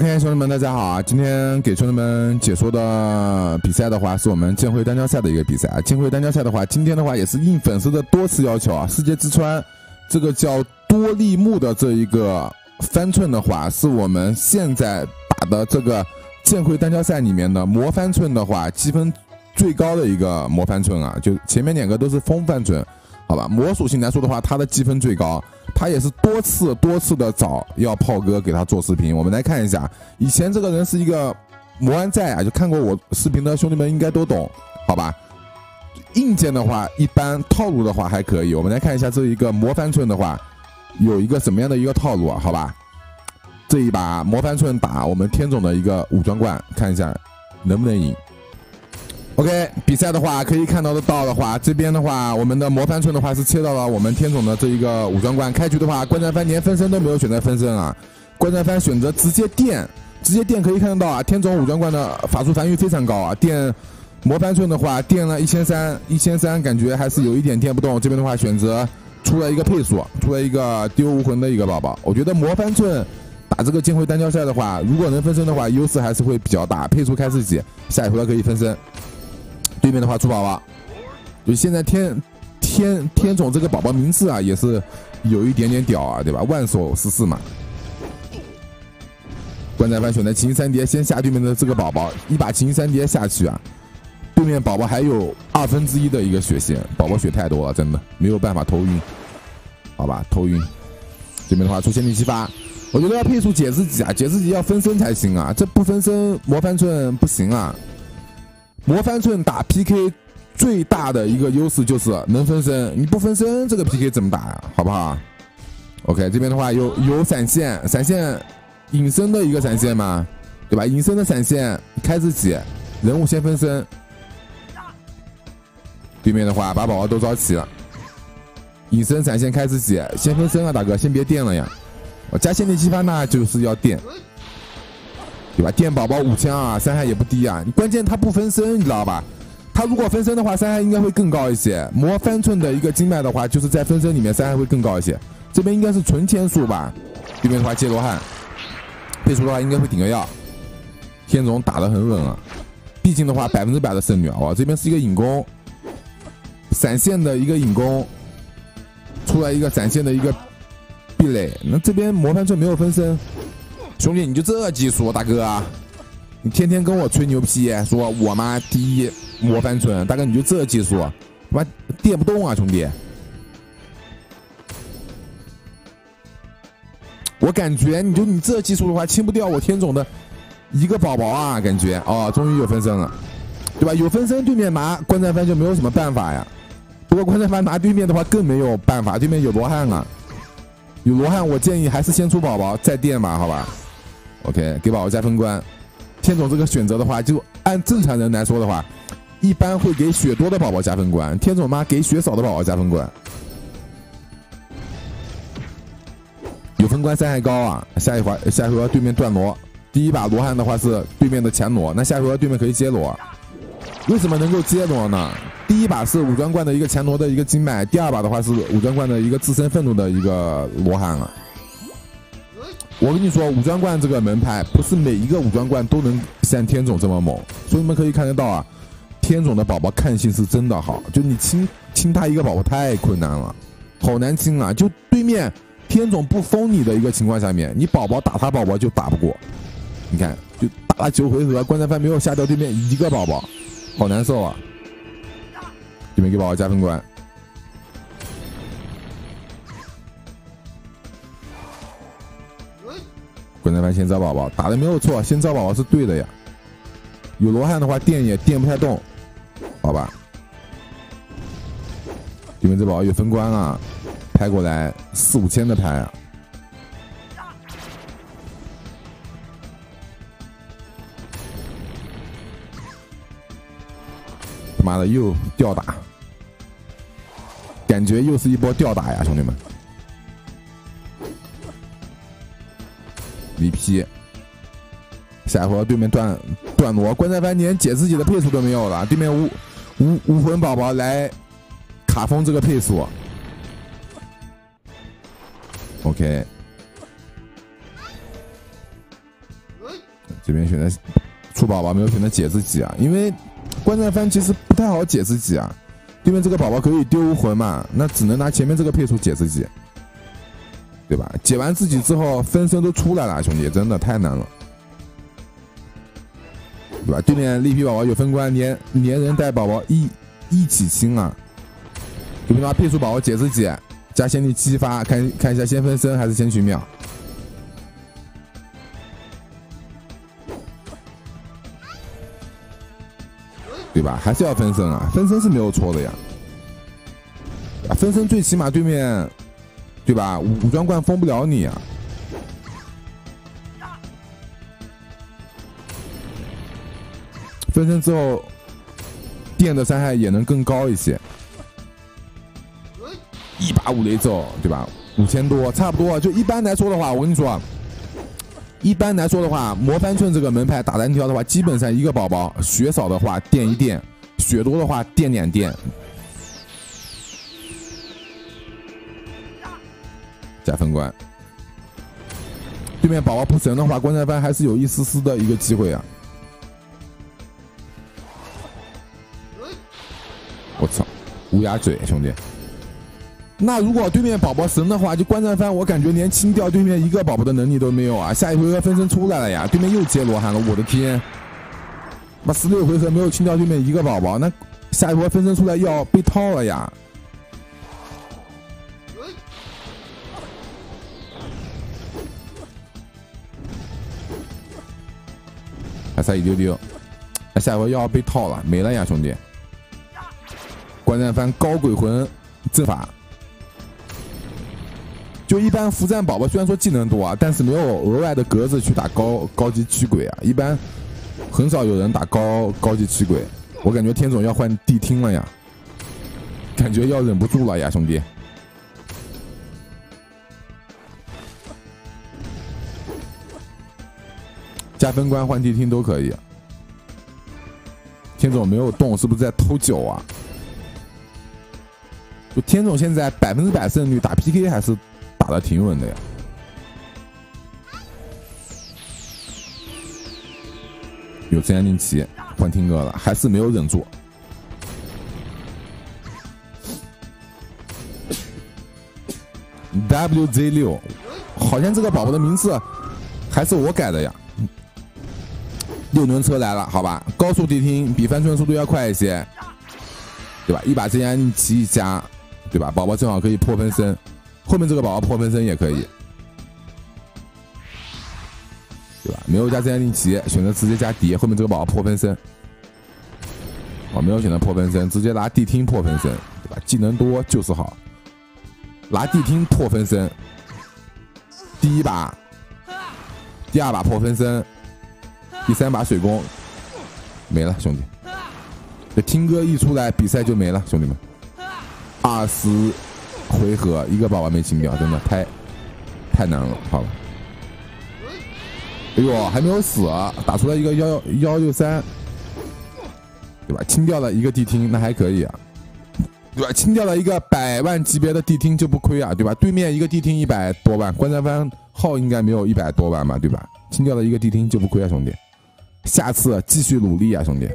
OK，兄弟们，大家好啊！今天给兄弟们解说的比赛的话，是我们剑会单挑赛的一个比赛啊。剑会单挑赛的话，今天的话也是应粉丝的多次要求啊。世界之川这个叫多利木的这一个翻寸的话，是我们现在打的这个剑会单挑赛里面的魔翻寸的话，积分最高的一个魔翻寸啊。就前面两个都是风翻寸，好吧？魔属性来说的话，它的积分最高。他也是多次多次的找要炮哥给他做视频，我们来看一下。以前这个人是一个魔安寨啊，就看过我视频的兄弟们应该都懂，好吧？硬件的话一般，套路的话还可以。我们来看一下这一个魔翻寸的话，有一个什么样的一个套路啊？好吧？这一把魔翻寸打我们天总的一个武装冠，看一下能不能赢。OK，比赛的话可以看到的到的话，这边的话，我们的魔翻寸的话是切到了我们天总的这一个武装冠。开局的话，关战帆连分身都没有选择分身啊，关战帆选择直接电，直接电可以看得到啊，天总武装冠的法术防御非常高啊，电魔翻寸的话电了一千三，一千三感觉还是有一点电不动。这边的话选择出了一个配速，出了一个丢无魂的一个宝宝。我觉得魔翻寸打这个剑会单挑赛的话，如果能分身的话，优势还是会比较大。配速开自己，下一回合可以分身。对面的话出宝宝，就现在天天天总这个宝宝名字啊，也是有一点点屌啊，对吧？万手十四嘛。关仔帆选择秦三叠先下对面的这个宝宝，一把秦三叠下去啊，对面宝宝还有二分之一的一个血线，宝宝血太多了，真的没有办法头晕，好吧，头晕。这边的话出限定激发，我觉得要配出解自己啊，解自己要分身才行啊，这不分身魔翻寸不行啊。魔翻寸打 PK 最大的一个优势就是能分身，你不分身这个 PK 怎么打呀？好不好？OK，这边的话有有闪现，闪现隐身的一个闪现嘛，对吧？隐身的闪现开自己人物先分身，对面的话把宝宝都招齐了，隐身闪现开自己先分身啊，大哥先别电了呀，我加限定激发那就是要电。对吧？电宝宝五千啊，伤害也不低啊。你关键他不分身，你知道吧？他如果分身的话，伤害应该会更高一些。魔翻寸的一个经脉的话，就是在分身里面伤害会更高一些。这边应该是纯天数吧？对面的话接罗汉，配出的话应该会顶个药。天总打得很稳啊，毕竟的话百分之百的胜率啊。哇，这边是一个引弓，闪现的一个引弓，出来一个闪现的一个壁垒。那这边魔翻寸没有分身。兄弟，你就这技术，大哥，你天天跟我吹牛皮，说我妈第一魔翻村，大哥你就这技术，他妈电不动啊，兄弟！我感觉你就你这技术的话，清不掉我天总的一个宝宝啊，感觉哦，终于有分身了，对吧？有分身，对面拿关战帆就没有什么办法呀。不过关战帆拿对面的话更没有办法，对面有罗汉啊，有罗汉，我建议还是先出宝宝再电吧，好吧？OK，给宝宝加分关。天总这个选择的话，就按正常人来说的话，一般会给血多的宝宝加分关。天总妈给血少的宝宝加分关。有分关伤害高啊！下一回下一回合对面断罗，第一把罗汉的话是对面的前罗，那下一回合对面可以接罗。为什么能够接罗呢？第一把是武装冠的一个前罗的一个经脉，第二把的话是武装冠的一个自身愤怒的一个罗汉了。我跟你说，武装冠这个门派不是每一个武装冠都能像天总这么猛，所以你们可以看得到啊，天总的宝宝看性是真的好，就你清清他一个宝宝太困难了，好难清啊！就对面天总不封你的一个情况下面，你宝宝打他宝宝就打不过，你看就打了九回合，关战帆没有下掉对面一个宝宝，好难受啊！对面给宝宝加分关。滚蛋番先招宝宝，打的没有错，先招宝宝是对的呀。有罗汉的话，电也电不太动，好吧。因为这宝宝有分关啊，拍过来四五千的拍啊。他妈的又吊打，感觉又是一波吊打呀，兄弟们。VP，下一回对面断断罗，关战帆连解自己的配速都没有了，对面武武武魂宝宝来卡封这个配速。OK，这边选择出宝宝，没有选择解自己啊，因为观战番其实不太好解自己啊。对面这个宝宝可以丢魂嘛，那只能拿前面这个配速解自己，对吧？解完自己之后分身都出来了，兄弟，真的太难了，对吧？对面力皮宝宝有分关，连连人带宝宝一一起清啊。对面拿配速宝宝解自己，加先力激发，看看一下先分身还是先取秒。对吧？还是要分身啊，分身是没有错的呀。啊，分身最起码对面，对吧？武武装冠封不了你啊。分身之后，电的伤害也能更高一些。一把五雷咒，对吧？五千多，差不多。就一般来说的话，我跟你说。一般来说的话，魔方寸这个门派打单挑的话，基本上一个宝宝血少的话垫一垫，血多的话垫两垫。加分关，对面宝宝不神的话，观战番还是有一丝丝的一个机会啊！我操，乌鸦嘴兄弟。那如果对面宝宝神的话，就观战番，我感觉连清掉对面一个宝宝的能力都没有啊！下一回合分身出来了呀，对面又接罗汉了，我的天！妈十六回合没有清掉对面一个宝宝，那下一回合分身出来要被套了呀！还差一丢丢，那下一回要被套了，没了呀，兄弟！观战番高鬼魂阵法。就一般伏战宝宝虽然说技能多啊，但是没有额外的格子去打高高级驱鬼啊，一般很少有人打高高级驱鬼。我感觉天总要换地听了呀，感觉要忍不住了呀，兄弟。加分关换地听都可以。天总没有动，是不是在偷酒啊？就天总现在百分之百胜率打 PK 还是？打的挺稳的呀，有真言令旗换听歌了，还是没有忍住。WZ 六，好像这个宝宝的名字还是我改的呀。六轮车来了，好吧，高速地听比翻车速度要快一些，对吧？一把真言令旗一加，对吧？宝宝正好可以破分身。后面这个宝宝破分身也可以，对吧？没有加真言令旗，选择直接加敌。后面这个宝宝破分身，哦，没有选择破分身，直接拿地听破分身，对吧？技能多就是好，拿地听破分身。第一把，第二把破分身，第三把水攻，没了，兄弟。这听歌一出来，比赛就没了，兄弟们。二十。回合一个宝宝没清掉，真的太太难了，好吧。哎呦，还没有死，打出来一个幺幺幺六三，对吧？清掉了一个地听，那还可以啊，对吧？清掉了一个百万级别的地听就不亏啊，对吧？对面一个地听一百多万，观战番号应该没有一百多万吧，对吧？清掉了一个地听就不亏啊，兄弟。下次继续努力啊，兄弟。